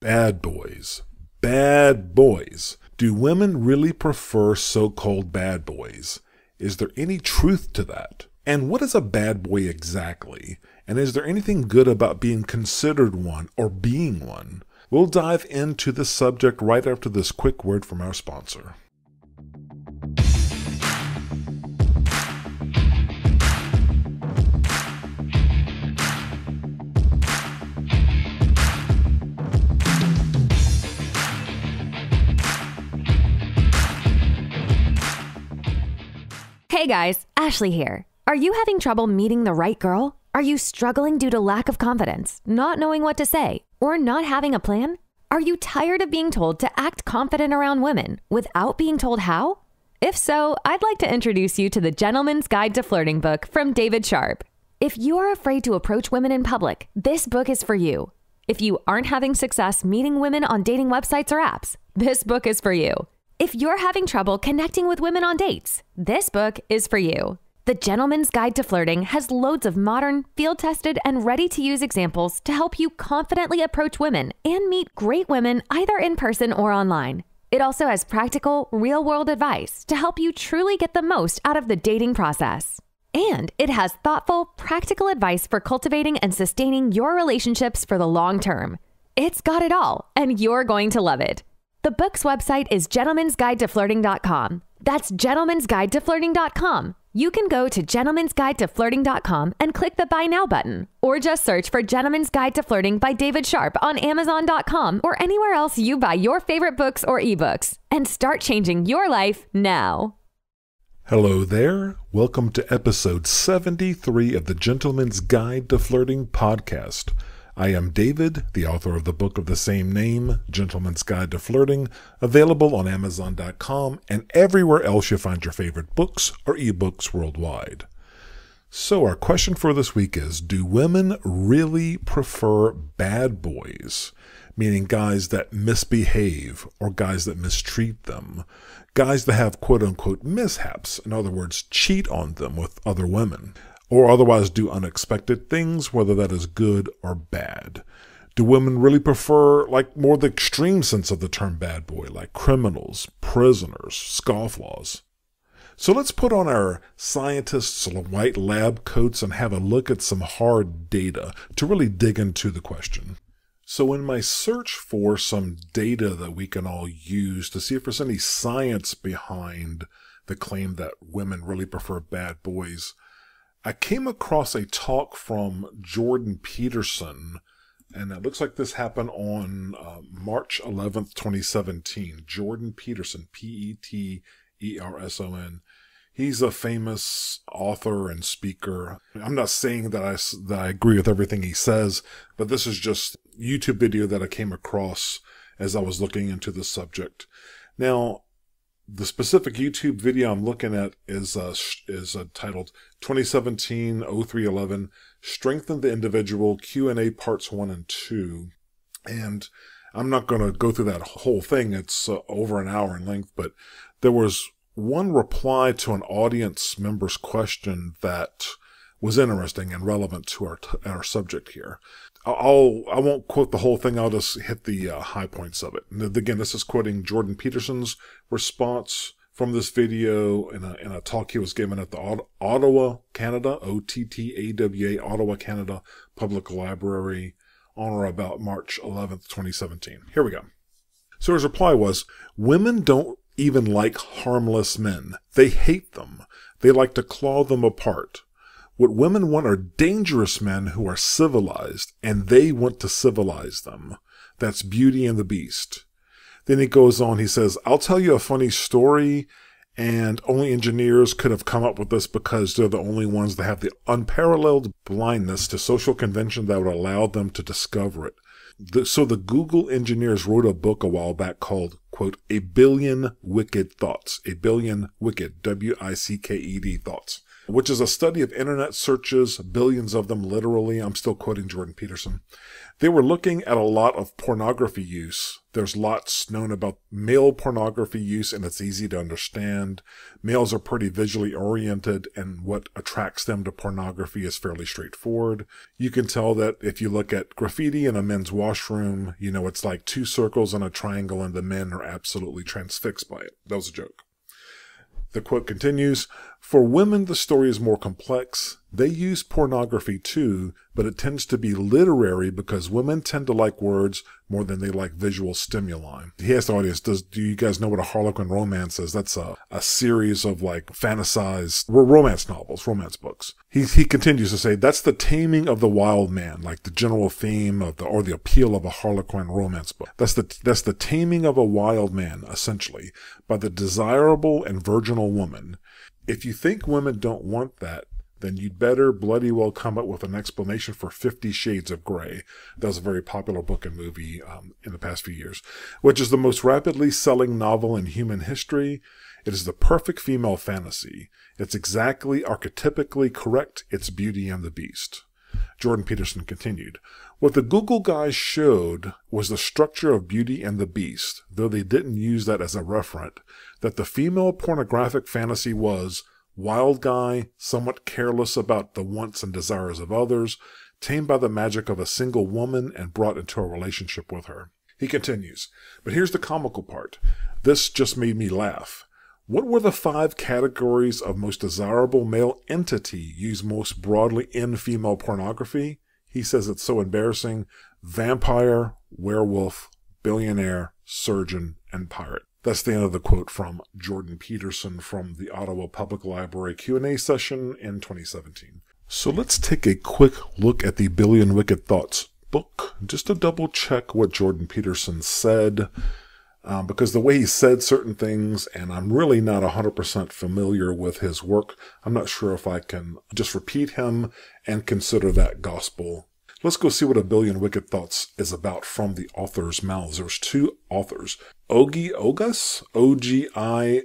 Bad boys. Bad boys. Do women really prefer so called bad boys? Is there any truth to that? And what is a bad boy exactly? And is there anything good about being considered one or being one? We'll dive into the subject right after this quick word from our sponsor. Hey guys, Ashley here. Are you having trouble meeting the right girl? Are you struggling due to lack of confidence, not knowing what to say, or not having a plan? Are you tired of being told to act confident around women without being told how? If so, I'd like to introduce you to the Gentleman's Guide to Flirting book from David Sharp. If you are afraid to approach women in public, this book is for you. If you aren't having success meeting women on dating websites or apps, this book is for you. If you're having trouble connecting with women on dates, this book is for you. The Gentleman's Guide to Flirting has loads of modern, field tested, and ready to use examples to help you confidently approach women and meet great women either in person or online. It also has practical, real world advice to help you truly get the most out of the dating process. And it has thoughtful, practical advice for cultivating and sustaining your relationships for the long term. It's got it all, and you're going to love it. The book's website is gentlemansguidetoflirting.com. That's gentlemansguidetoflirting.com. You can go to gentlemansguidetoflirting.com and click the Buy Now button, or just search for Gentleman's Guide to Flirting by David Sharp on Amazon.com or anywhere else you buy your favorite books or ebooks, and start changing your life now. Hello there. Welcome to episode 73 of the Gentleman's Guide to Flirting podcast. I am David, the author of the book of the same name, Gentleman's Guide to Flirting, available on Amazon.com and everywhere else you find your favorite books or ebooks worldwide. So, our question for this week is Do women really prefer bad boys? Meaning guys that misbehave or guys that mistreat them, guys that have quote unquote mishaps, in other words, cheat on them with other women or otherwise do unexpected things, whether that is good or bad. Do women really prefer, like, more the extreme sense of the term bad boy, like criminals, prisoners, scofflaws? So let's put on our scientists' white lab coats and have a look at some hard data to really dig into the question. So, in my search for some data that we can all use to see if there's any science behind the claim that women really prefer bad boys, I came across a talk from Jordan Peterson, and it looks like this happened on uh, March 11th, 2017. Jordan Peterson, P E T E R S O N. He's a famous author and speaker. I'm not saying that I, that I agree with everything he says, but this is just YouTube video that I came across as I was looking into the subject. Now, the specific YouTube video I'm looking at is uh, is uh, titled 2017 0311 Strengthen the Individual Q&A Parts 1 and 2. And I'm not going to go through that whole thing. It's uh, over an hour in length, but there was one reply to an audience member's question that was interesting and relevant to our t- our subject here. I'll I won't quote the whole thing. I'll just hit the uh, high points of it. And again, this is quoting Jordan Peterson's response from this video in a, in a talk he was given at the Ottawa, Canada, O T T A W A, Ottawa, Canada Public Library on or about March 11th, 2017. Here we go. So his reply was, women don't even like harmless men. They hate them. They like to claw them apart. What women want are dangerous men who are civilized, and they want to civilize them. That's Beauty and the Beast. Then he goes on, he says, I'll tell you a funny story, and only engineers could have come up with this because they're the only ones that have the unparalleled blindness to social convention that would allow them to discover it. The, so the Google engineers wrote a book a while back called, quote, A Billion Wicked Thoughts. A Billion Wicked, W-I-C-K-E-D thoughts which is a study of internet searches, billions of them literally. I'm still quoting Jordan Peterson. They were looking at a lot of pornography use. There's lots known about male pornography use and it's easy to understand. Males are pretty visually oriented and what attracts them to pornography is fairly straightforward. You can tell that if you look at graffiti in a men's washroom, you know, it's like two circles and a triangle and the men are absolutely transfixed by it. That was a joke. The quote continues, For women, the story is more complex. They use pornography too, but it tends to be literary because women tend to like words more than they like visual stimuli. He asked the audience, does, do you guys know what a Harlequin romance is? That's a, a series of like fantasized romance novels, romance books. He, he continues to say, that's the taming of the wild man, like the general theme of the, or the appeal of a Harlequin romance book. That's the, that's the taming of a wild man, essentially, by the desirable and virginal woman. If you think women don't want that, then you'd better bloody well come up with an explanation for Fifty Shades of Grey. That was a very popular book and movie um, in the past few years, which is the most rapidly selling novel in human history. It is the perfect female fantasy. It's exactly archetypically correct. It's Beauty and the Beast. Jordan Peterson continued, What the Google guys showed was the structure of Beauty and the Beast, though they didn't use that as a referent, that the female pornographic fantasy was wild guy, somewhat careless about the wants and desires of others, tamed by the magic of a single woman and brought into a relationship with her. He continues, but here's the comical part. This just made me laugh. What were the five categories of most desirable male entity used most broadly in female pornography? He says it's so embarrassing. Vampire, werewolf, billionaire, surgeon, and pirate. That's the end of the quote from Jordan Peterson from the Ottawa Public Library Q&A session in 2017. So let's take a quick look at the Billion Wicked Thoughts book, just to double check what Jordan Peterson said, um, because the way he said certain things, and I'm really not 100% familiar with his work, I'm not sure if I can just repeat him and consider that gospel Let's go see what A Billion Wicked Thoughts is about from the author's mouths. There's two authors, Ogi Ogas, O-G-I,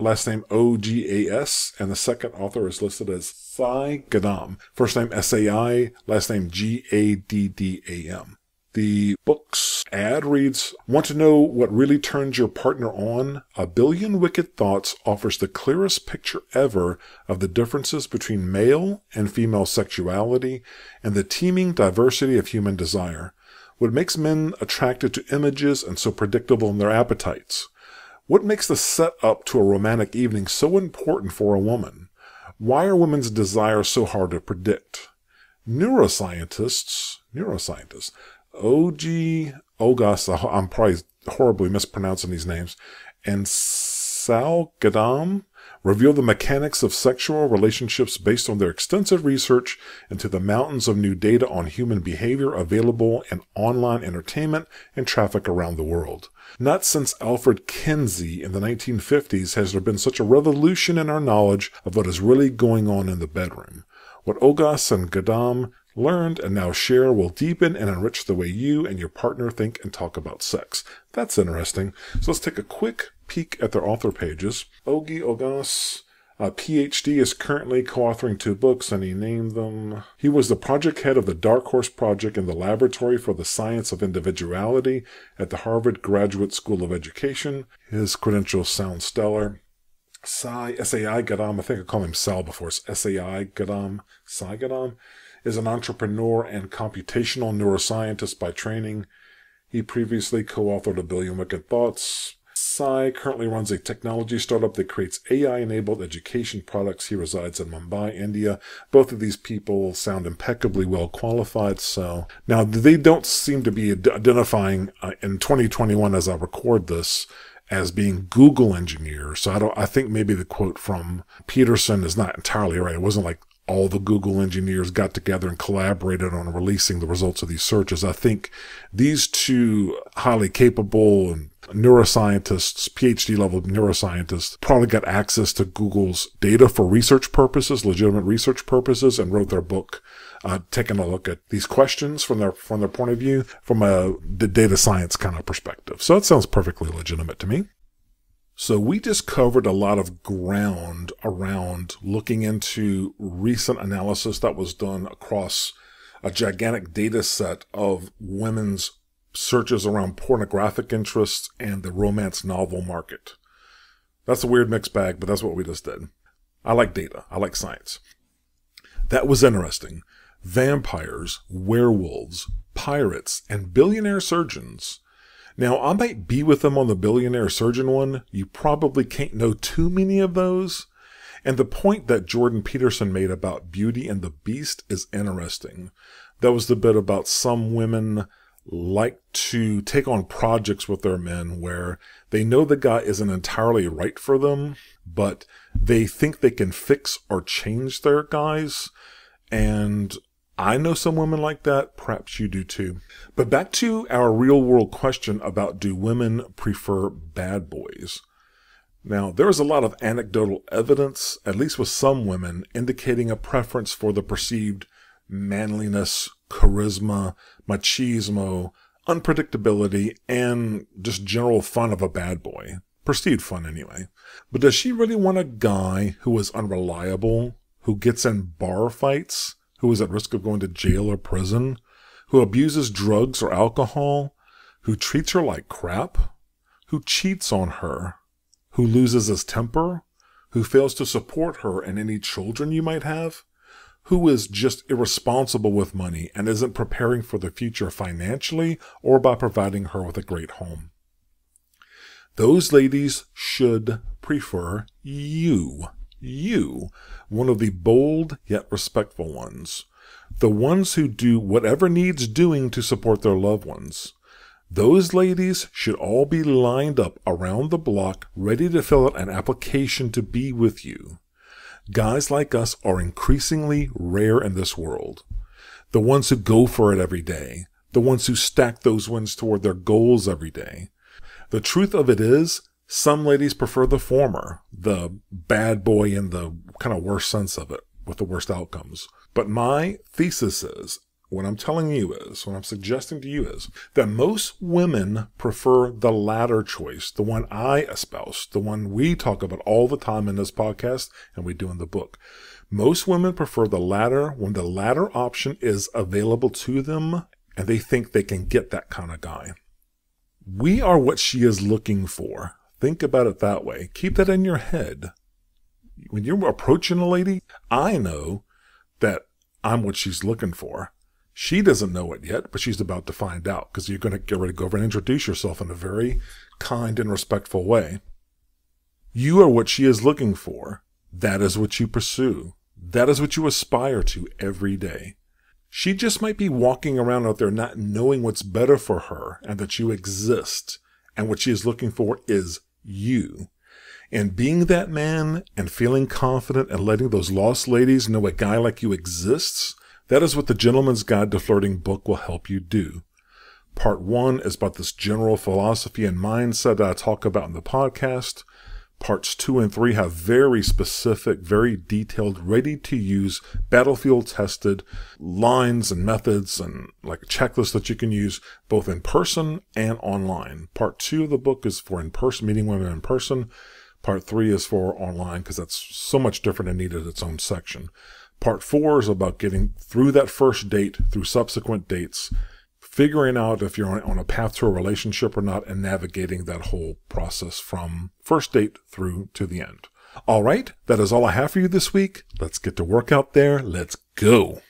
last name O-G-A-S, and the second author is listed as Sai Gaddam, First name S-A-I, last name G-A-D-D-A-M. The book's ad reads, Want to know what really turns your partner on? A Billion Wicked Thoughts offers the clearest picture ever of the differences between male and female sexuality and the teeming diversity of human desire. What makes men attracted to images and so predictable in their appetites? What makes the setup to a romantic evening so important for a woman? Why are women's desires so hard to predict? Neuroscientists, neuroscientists OG Ogas, I'm probably horribly mispronouncing these names, and Sal Gaddam reveal the mechanics of sexual relationships based on their extensive research into the mountains of new data on human behavior available in online entertainment and traffic around the world. Not since Alfred Kinsey in the 1950s has there been such a revolution in our knowledge of what is really going on in the bedroom. What Ogas and Gaddam learned and now share will deepen and enrich the way you and your partner think and talk about sex. That's interesting. So let's take a quick peek at their author pages. Ogi Ogas, a PhD, is currently co-authoring two books, and he named them. He was the project head of the Dark Horse Project in the Laboratory for the Science of Individuality at the Harvard Graduate School of Education. His credentials sound stellar. Sai, S-A-I Gaddam, I think I call him Sal before, it's S-A-I Gaddam, Sai Gaddam is an entrepreneur and computational neuroscientist by training. He previously co-authored A Billion Wicked Thoughts. Sai currently runs a technology startup that creates AI-enabled education products. He resides in Mumbai, India. Both of these people sound impeccably well qualified. So now they don't seem to be identifying uh, in 2021 as I record this as being Google engineers. So I don't, I think maybe the quote from Peterson is not entirely right. It wasn't like all the Google engineers got together and collaborated on releasing the results of these searches. I think these two highly capable and neuroscientists, PhD level neuroscientists, probably got access to Google's data for research purposes, legitimate research purposes, and wrote their book, uh, taking a look at these questions from their from their point of view, from a data science kind of perspective. So that sounds perfectly legitimate to me. So we just covered a lot of ground around looking into recent analysis that was done across a gigantic data set of women's searches around pornographic interests and the romance novel market. That's a weird mixed bag, but that's what we just did. I like data. I like science. That was interesting. Vampires, werewolves, pirates, and billionaire surgeons now, I might be with them on the billionaire surgeon one. You probably can't know too many of those. And the point that Jordan Peterson made about Beauty and the Beast is interesting. That was the bit about some women like to take on projects with their men where they know the guy isn't entirely right for them, but they think they can fix or change their guys. And I know some women like that. Perhaps you do too. But back to our real world question about do women prefer bad boys? Now, there is a lot of anecdotal evidence, at least with some women, indicating a preference for the perceived manliness, charisma, machismo, unpredictability, and just general fun of a bad boy. Perceived fun anyway. But does she really want a guy who is unreliable, who gets in bar fights, who is at risk of going to jail or prison, who abuses drugs or alcohol, who treats her like crap, who cheats on her, who loses his temper, who fails to support her and any children you might have, who is just irresponsible with money and isn't preparing for the future financially or by providing her with a great home. Those ladies should prefer you you, one of the bold yet respectful ones, the ones who do whatever needs doing to support their loved ones. Those ladies should all be lined up around the block ready to fill out an application to be with you. Guys like us are increasingly rare in this world. The ones who go for it every day. The ones who stack those wins toward their goals every day. The truth of it is, some ladies prefer the former, the bad boy in the kind of worst sense of it, with the worst outcomes. But my thesis is, what I'm telling you is, what I'm suggesting to you is, that most women prefer the latter choice, the one I espouse, the one we talk about all the time in this podcast and we do in the book. Most women prefer the latter when the latter option is available to them and they think they can get that kind of guy. We are what she is looking for. Think about it that way. Keep that in your head. When you're approaching a lady, I know that I'm what she's looking for. She doesn't know it yet, but she's about to find out because you're going to get ready to go over and introduce yourself in a very kind and respectful way. You are what she is looking for. That is what you pursue. That is what you aspire to every day. She just might be walking around out there not knowing what's better for her and that you exist. And what she is looking for is you. And being that man and feeling confident and letting those lost ladies know a guy like you exists, that is what the Gentleman's Guide to Flirting book will help you do. Part one is about this general philosophy and mindset that I talk about in the podcast. Parts two and three have very specific, very detailed, ready to use, battlefield tested lines and methods and like a checklist that you can use both in person and online. Part two of the book is for in person, meeting women in person. Part three is for online because that's so much different and needed its own section. Part four is about getting through that first date, through subsequent dates, figuring out if you're on a path to a relationship or not and navigating that whole process from first date through to the end. All right, that is all I have for you this week. Let's get to work out there. Let's go.